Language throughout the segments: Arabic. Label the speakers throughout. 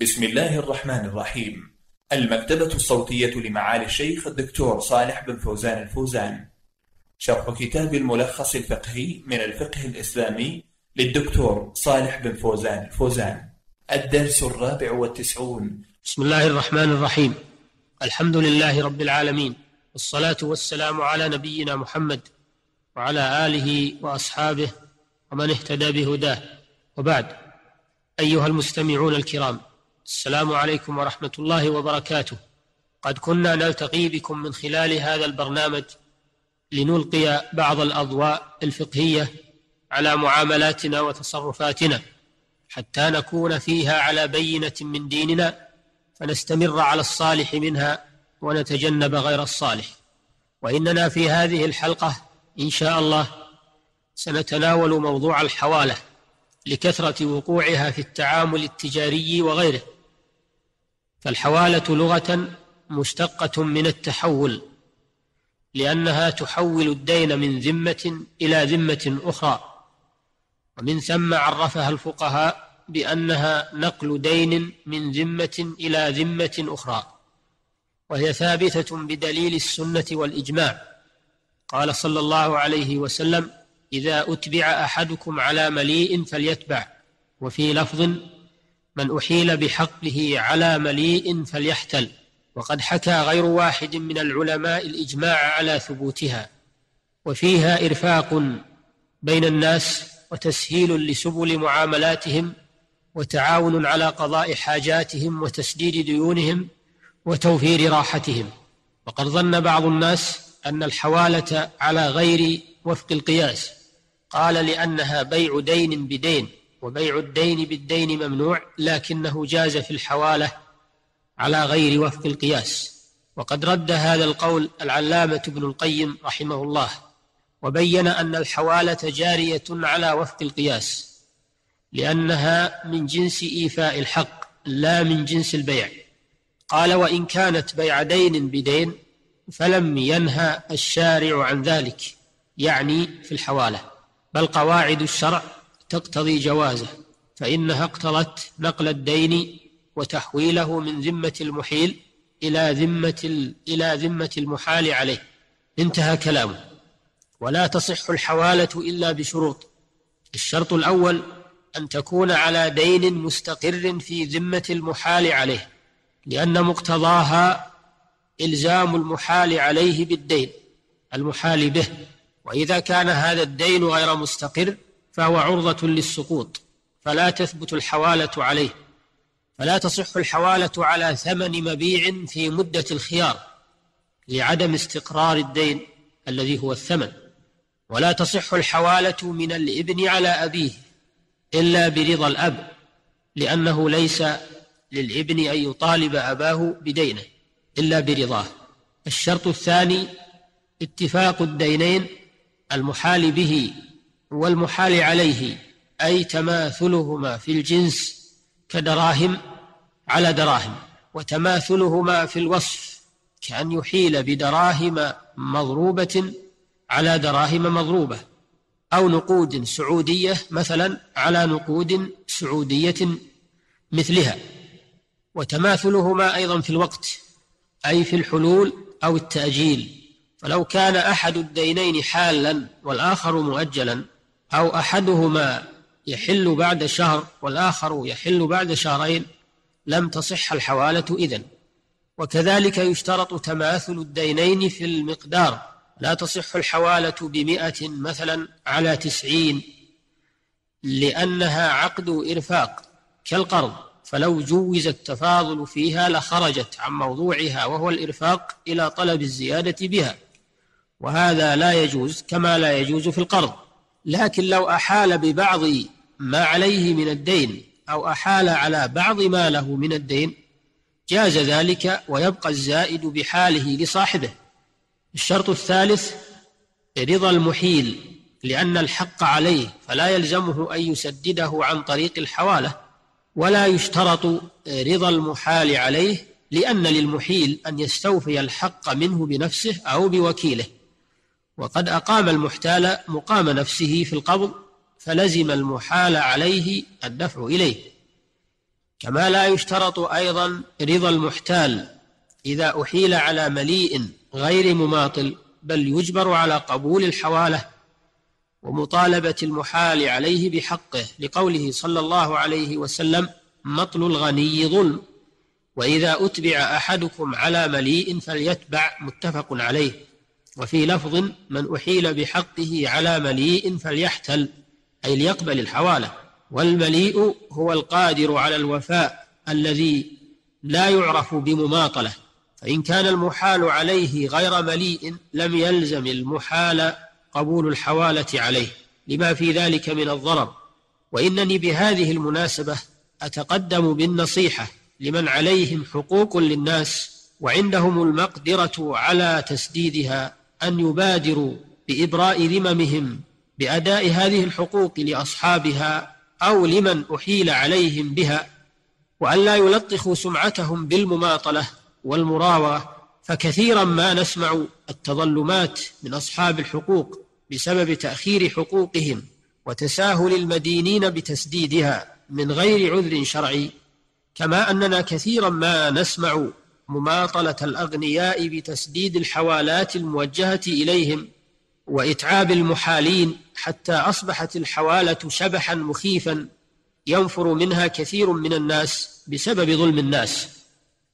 Speaker 1: بسم الله الرحمن الرحيم. المكتبة الصوتية لمعالي الشيخ الدكتور صالح بن فوزان الفوزان. شرح كتاب الملخص الفقهي من الفقه الإسلامي للدكتور صالح بن فوزان الفوزان. الدرس الرابع والتسعون.
Speaker 2: بسم الله الرحمن الرحيم. الحمد لله رب العالمين. والصلاة والسلام على نبينا محمد وعلى آله وأصحابه ومن اهتدى بهداه. وبعد. أيها المستمعون الكرام السلام عليكم ورحمة الله وبركاته. قد كنا نلتقي بكم من خلال هذا البرنامج لنلقي بعض الأضواء الفقهية على معاملاتنا وتصرفاتنا حتى نكون فيها على بينة من ديننا فنستمر على الصالح منها ونتجنب غير الصالح. وإننا في هذه الحلقة إن شاء الله سنتناول موضوع الحوالة لكثرة وقوعها في التعامل التجاري وغيره. فالحوالة لغة مشتقة من التحول لأنها تحول الدين من ذمة إلى ذمة أخرى. ومن ثم عرفها الفقهاء بأنها نقل دين من ذمة إلى ذمة أخرى. وهي ثابتة بدليل السنة والإجماع. قال صلى الله عليه وسلم إذا أتبع أحدكم على مليء فليتبع وفي لفظ من أحيل بحقه على مليء فليحتل. وقد حكى غير واحد من العلماء الإجماع على ثبوتها. وفيها إرفاق بين الناس وتسهيل لسبل معاملاتهم وتعاون على قضاء حاجاتهم وتسديد ديونهم وتوفير راحتهم. وقد ظن بعض الناس أن الحوالة على غير وفق القياس. قال لأنها بيع دين بدين. وبيع الدين بالدين ممنوع لكنه جاز في الحوالة على غير وفق القياس. وقد رد هذا القول العلامة ابن القيم رحمه الله وبين أن الحوالة جارية على وفق القياس لأنها من جنس إيفاء الحق لا من جنس البيع. قال وإن كانت بيع دين بدين فلم ينهى الشارع عن ذلك يعني في الحوالة. بل قواعد الشرع تقتضي جوازه فإنها اقتضت نقل الدين وتحويله من ذمة المحيل إلى ذمة إلى ذمة المحال عليه. انتهى كلامه. ولا تصح الحوالة إلا بشروط. الشرط الأول أن تكون على دين مستقر في ذمة المحال عليه لأن مقتضاها إلزام المحال عليه بالدين المحال به. وإذا كان هذا الدين غير مستقر فهو عرضة للسقوط. فلا تثبت الحوالة عليه. فلا تصح الحوالة على ثمن مبيع في مدة الخيار لعدم استقرار الدين الذي هو الثمن. ولا تصح الحوالة من الإبن على أبيه إلا برضا الأب لأنه ليس للإبن أن يطالب أباه بدينه إلا برضاه. الشرط الثاني اتفاق الدينين المحال به والمحال عليه أي تماثلهما في الجنس كدراهم على دراهم وتماثلهما في الوصف كأن يحيل بدراهم مضروبة على دراهم مضروبة أو نقود سعودية مثلا على نقود سعودية مثلها. وتماثلهما أيضا في الوقت أي في الحلول أو التأجيل. فلو كان أحد الدينين حالا والآخر مؤجلا أو أحدهما يحل بعد شهر والآخر يحل بعد شهرين لم تصح الحوالة إذن. وكذلك يشترط تماثل الدينين في المقدار. لا تصح الحوالة بمئة مثلا على تسعين لأنها عقد إرفاق كالقرض. فلو جوز التفاضل فيها لخرجت عن موضوعها وهو الإرفاق إلى طلب الزيادة بها. وهذا لا يجوز كما لا يجوز في القرض. لكن لو أحال ببعض ما عليه من الدين أو أحال على بعض ما له من الدين جاز ذلك ويبقى الزائد بحاله لصاحبه. الشرط الثالث رضا المحيل لأن الحق عليه فلا يلزمه أن يسدده عن طريق الحوالة ولا يشترط رضا المحال عليه لأن للمحيل أن يستوفي الحق منه بنفسه أو بوكيله. وقد أقام المحتال مقام نفسه في القبض فلزم المحال عليه الدفع إليه. كما لا يشترط أيضا رضا المحتال إذا أحيل على مليء غير مماطل بل يجبر على قبول الحوالة ومطالبة المحال عليه بحقه لقوله صلى الله عليه وسلم مطل الغني ظلم وإذا أتبع أحدكم على مليء فليتبع متفق عليه. وفي لفظ من أحيل بحقه على مليء فليحتل أي ليقبل الحوالة. والمليء هو القادر على الوفاء الذي لا يعرف بمماطلة. فإن كان المحال عليه غير مليء لم يلزم المحال قبول الحوالة عليه لما في ذلك من الضرر. وإنني بهذه المناسبة أتقدم بالنصيحة لمن عليهم حقوق للناس وعندهم المقدرة على تسديدها أن يبادروا بإبراء ذممهم بأداء هذه الحقوق لأصحابها أو لمن أحيل عليهم بها وأن لا يلطخوا سمعتهم بالمماطلة والمراوغة فكثيرا ما نسمع التظلمات من أصحاب الحقوق بسبب تأخير حقوقهم وتساهل المدينين بتسديدها من غير عذر شرعي كما أننا كثيرا ما نسمع مماطلة الأغنياء بتسديد الحوالات الموجهة إليهم وإتعاب المحالين حتى أصبحت الحوالة شبحا مخيفا ينفر منها كثير من الناس بسبب ظلم الناس.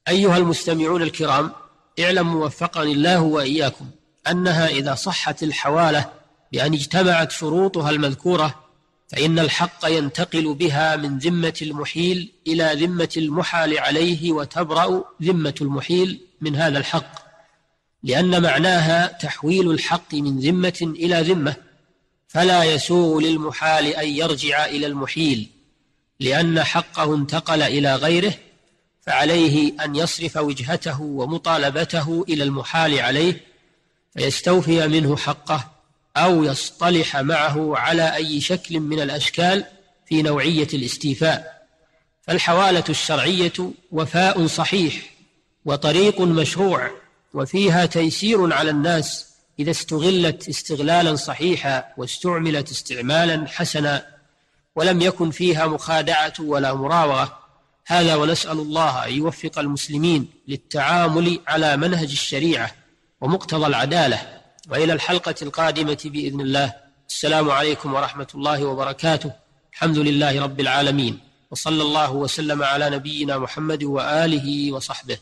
Speaker 2: أيها المستمعون الكرام اعلموا وفقني الله وإياكم أنها إذا صحت الحوالة بأن اجتمعت شروطها المذكورة فإن الحق ينتقل بها من ذمة المحيل إلى ذمة المحال عليه وتبرأ ذمة المحيل من هذا الحق لأن معناها تحويل الحق من ذمة إلى ذمة فلا يسوغ للمحال أن يرجع إلى المحيل لأن حقه انتقل إلى غيره فعليه أن يصرف وجهته ومطالبته إلى المحال عليه فيستوفي منه حقه أو يصطلح معه على أي شكل من الأشكال في نوعية الاستيفاء. فالحوالة الشرعية وفاء صحيح وطريق مشروع وفيها تيسير على الناس إذا استغلت استغلالا صحيحا واستعملت استعمالا حسنا ولم يكن فيها مخادعة ولا مراوغة. هذا ونسأل الله أن يوفق المسلمين للتعامل على منهج الشريعة ومقتضى العدالة. وإلى الحلقة القادمة بإذن الله. السلام عليكم ورحمة الله وبركاته. الحمد لله رب العالمين. وصلى الله وسلم على نبينا محمد وآله وصحبه.